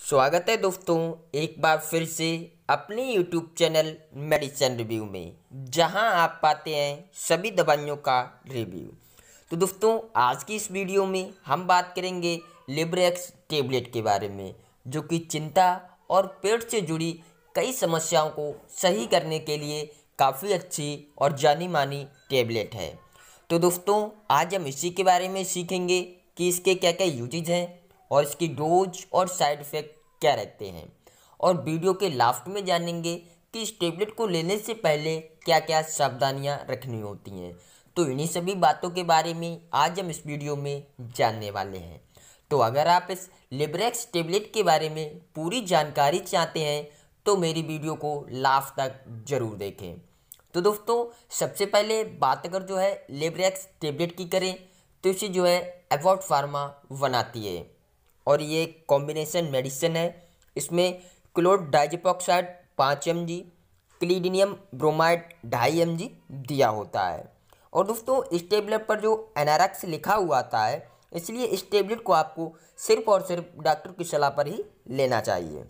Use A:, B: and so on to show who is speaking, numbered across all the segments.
A: स्वागत है दोस्तों एक बार फिर से अपने YouTube चैनल मेडिसिन रिव्यू में, जहाँ आप पाते हैं सभी दवाइयों का रिव्यू तो दोस्तों, आज की इस वीडियो में हम बात करेंगे लिब्रेक्स टेबलेट के बारे में, जो कि चिंता और पेट से जुड़ी कई समस्याओं को सही करने के लिए काफ़ी अच्छी और जानी मानी टेबलेट है। तो दोस्तों, आज हम इसी के बारे में सीखेंगे कि इसके क्या क्या यूजेज हैं और इसकी डोज और साइड इफ़ेक्ट क्या रहते हैं। और वीडियो के लास्ट में जानेंगे कि इस टेबलेट को लेने से पहले क्या क्या सावधानियाँ रखनी होती हैं। तो इन्हीं सभी बातों के बारे में आज हम इस वीडियो में जानने वाले हैं। तो अगर आप इस लिब्रेक्स टेबलेट के बारे में पूरी जानकारी चाहते हैं तो मेरी वीडियो को लास्ट तक ज़रूर देखें। तो दोस्तों, सबसे पहले बात अगर जो है लिब्रेक्स टेबलेट की करें तो इसे जो है एवॉर्ड फार्मा बनाती है। और ये कॉम्बिनेशन मेडिसिन है। इसमें क्लोड डाइजिपोक्साइड पाँच एम जी क्लीडिनियम ब्रोमाइड ढाई एम जी दिया होता है। और दोस्तों, इस टेबलेट पर जो एनारक्स लिखा हुआ आता है, इसलिए इस टेबलेट को आपको सिर्फ़ और सिर्फ़ डॉक्टर की सलाह पर ही लेना चाहिए।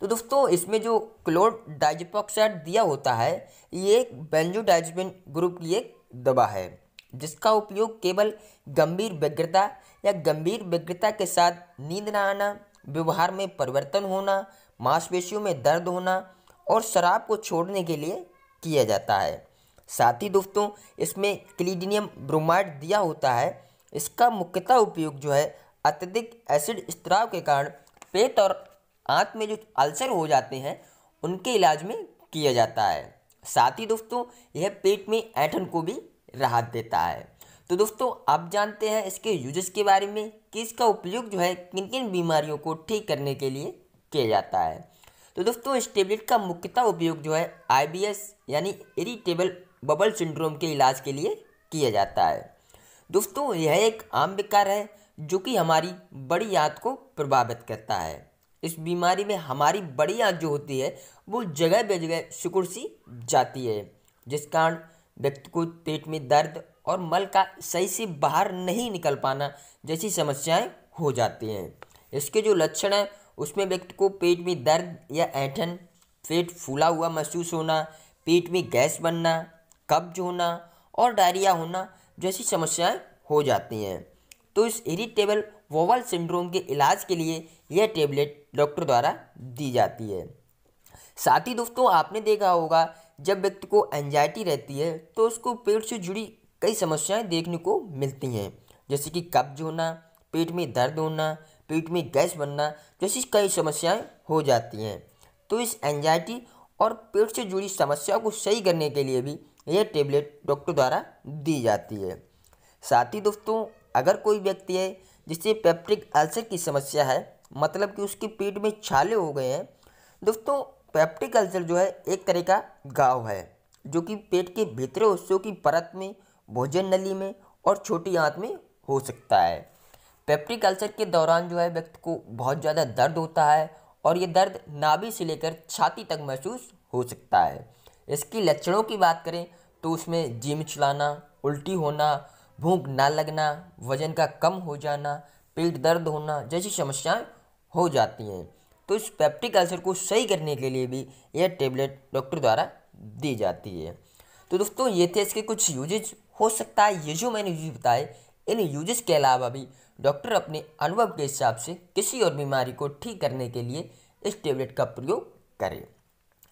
A: तो दोस्तों, इसमें जो क्लोड डाइजिपोक्साइड दिया होता है, ये बेंजोडाइजिपिन ग्रुप की एक दवा है। जिसका उपयोग केवल गंभीर व्यग्रता या गंभीर व्यग्रता के साथ नींद न आना, व्यवहार में परिवर्तन होना, मांसपेशियों में दर्द होना और शराब को छोड़ने के लिए किया जाता है। साथ ही दोस्तों, इसमें क्लीडिनियम ब्रोमाइड दिया होता है। इसका मुख्यतः उपयोग जो है, अत्यधिक एसिड स्त्राव के कारण पेट और आंत में जो अल्सर हो जाते हैं, उनके इलाज में किया जाता है। साथ ही दोस्तों, यह पेट में ऐठन को भी राहत देता है। तो दोस्तों, आप जानते हैं इसके यूजेस के बारे में कि इसका उपयोग जो है किन किन बीमारियों को ठीक करने के लिए किया जाता है। तो दोस्तों, इस टेबलेट का मुख्यतः उपयोग जो है आईबीएस यानी इरिटेबल बबल सिंड्रोम के इलाज के लिए किया जाता है। दोस्तों, यह एक आम विकार है जो कि हमारी बड़ी आंत को प्रभावित करता है। इस बीमारी में हमारी बड़ी आंत जो होती है, वो जगह बेजगह सिकुड़ सी जाती है, जिस कारण व्यक्ति को पेट में दर्द और मल का सही से बाहर नहीं निकल पाना जैसी समस्याएँ हो जाती हैं। इसके जो लक्षण हैं, उसमें व्यक्ति को पेट में दर्द या ऐठन, पेट फूला हुआ महसूस होना, पेट में गैस बनना, कब्ज होना और डायरिया होना जैसी समस्याएँ हो जाती हैं। तो इस इरिटेबल वोवल सिंड्रोम के इलाज के लिए यह टेबलेट डॉक्टर द्वारा दी जाती है। साथ ही दोस्तों, आपने देखा होगा जब व्यक्ति को एंजाइटी रहती है तो उसको पेट से जुड़ी कई समस्याएँ देखने को मिलती हैं। जैसे कि कब्ज होना, पेट में दर्द होना, पेट में गैस बनना, जैसी कई समस्याएँ हो जाती हैं। तो इस एंजाइटी और पेट से जुड़ी समस्याओं को सही करने के लिए भी यह टेबलेट डॉक्टर द्वारा दी जाती है। साथ ही दोस्तों, अगर कोई व्यक्ति है, जिसे पेप्टिक अल्सर की समस्या है मतलब कि उसके पेट में छाले हो गए हैं, दोस्तों पेप्टिक अल्सर जो है, एक तरह का घाव है, जो कि पेट के भीतरे हिस्सों की परत में, भोजन नली में और छोटी आंत में हो सकता है। पेप्टिक अल्सर के दौरान जो है, व्यक्ति को बहुत ज़्यादा दर्द होता है और ये दर्द नाभि से लेकर छाती तक महसूस हो सकता है। इसकी लक्षणों की बात करें तो उसमें जिम चलाना, उल्टी होना, भूख ना लगना, वज़न का कम हो जाना, पेट दर्द होना जैसी समस्याएँ हो जाती हैं। तो इस पेप्टिक अल्सर को सही करने के लिए भी यह टेबलेट डॉक्टर द्वारा दी जाती है। तो दोस्तों, ये थे इसके कुछ यूजेज हो सकता है ये जो मैंने यूज़ बताए, इन यूजेस के अलावा भी डॉक्टर अपने अनुभव के हिसाब से किसी और बीमारी को ठीक करने के लिए इस टेबलेट का प्रयोग करें।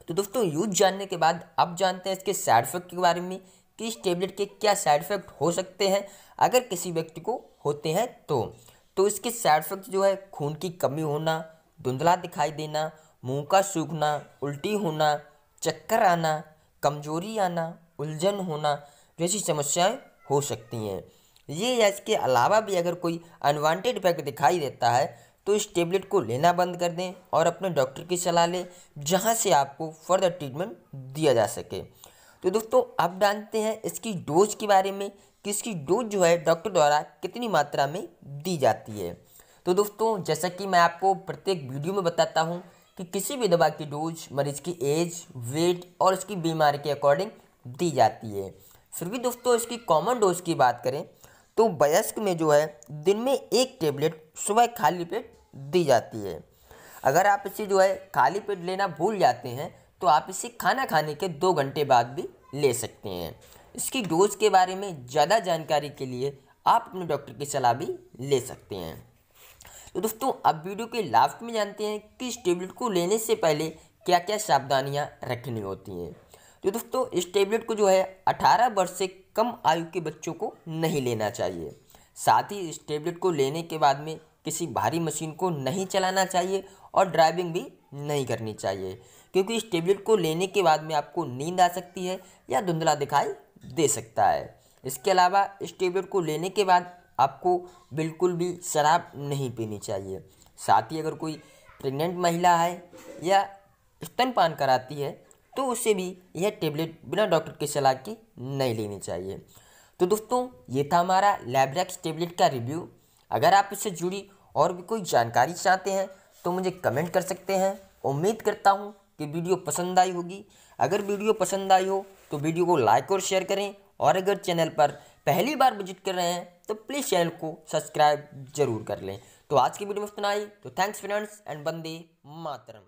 A: तो दोस्तों यूज़ जानने के बाद अब जानते हैं इसके साइड इफ़ेक्ट के बारे में कि इस टेबलेट के क्या साइड इफ़ेक्ट हो सकते हैं अगर किसी व्यक्ति को होते हैं तो। तो इसके साइड इफ़ेक्ट जो है, खून की कमी होना धुंधला दिखाई देना, मुँह का सूखना, उल्टी होना, चक्कर आना, कमज़ोरी आना, उलझन होना जैसी समस्याएँ हो सकती हैं। ये या इसके अलावा भी अगर कोई अनवांटेड इफ़ेक्ट दिखाई देता है तो इस टेबलेट को लेना बंद कर दें और अपने डॉक्टर की सलाह लें, जहाँ से आपको फर्दर ट्रीटमेंट दिया जा सके। तो दोस्तों, अब जानते हैं इसकी डोज के बारे में, कि इसकी डोज जो है डॉक्टर द्वारा कितनी मात्रा में दी जाती है। तो दोस्तों, जैसा कि मैं आपको प्रत्येक वीडियो में बताता हूँ कि किसी भी दवा की डोज, मरीज़ की एज, वेट और उसकी बीमारी के अकॉर्डिंग दी जाती है। फिर भी दोस्तों, इसकी कॉमन डोज की बात करें तो वयस्क में जो है, दिन में एक टेबलेट सुबह खाली पेट दी जाती है। अगर आप इसे जो है, खाली पेट लेना भूल जाते हैं तो आप इसे खाना खाने के दो घंटे बाद भी ले सकते हैं। इसकी डोज के बारे में ज़्यादा जानकारी के लिए आप अपने डॉक्टर की सलाह भी ले सकते हैं। तो दोस्तों अब वीडियो के लास्ट में जानते हैं कि इस टेबलेट को लेने से पहले क्या क्या सावधानियाँ रखनी होती हैं। तो दोस्तों, इस टेबलेट को जो है 18 वर्ष से कम आयु के बच्चों को नहीं लेना चाहिए। साथ ही इस टेबलेट को लेने के बाद में किसी भारी मशीन को नहीं चलाना चाहिए और ड्राइविंग भी नहीं करनी चाहिए, क्योंकि इस टेबलेट को लेने के बाद में आपको नींद आ सकती है या धुंधला दिखाई दे सकता है। इसके अलावा इस टेबलेट को लेने के बाद आपको बिल्कुल भी शराब नहीं पीनी चाहिए। साथ ही अगर कोई प्रेग्नेंट महिला है या स्तनपान कराती है तो उसे भी यह टेबलेट बिना डॉक्टर के सलाह की नहीं लेनी चाहिए। तो दोस्तों, ये था हमारा लैब्रैक्स टेबलेट का रिव्यू अगर आप इससे जुड़ी और भी कोई जानकारी चाहते हैं तो मुझे कमेंट कर सकते हैं। उम्मीद करता हूँ कि वीडियो पसंद आई होगी। अगर वीडियो पसंद आई हो तो वीडियो को लाइक और शेयर करें। और अगर चैनल पर पहली बार विज़िट कर रहे हैं तो प्लीज़ चैनल को सब्सक्राइब ज़रूर कर लें। तो आज की वीडियो में आई तो थैंक्स फ्रेंड्स एंड बंदे मातरम।